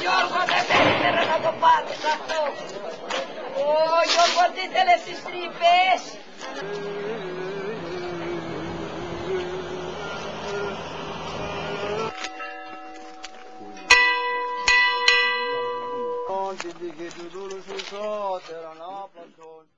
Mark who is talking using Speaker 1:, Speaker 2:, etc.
Speaker 1: Γιώργο δεν περίμενε να το πάθεις αυτό. Ω Γιώργο τι θέλεις τις τρύπες.
Speaker 2: την τύχη του δούλου σου ισότερα να πασόν.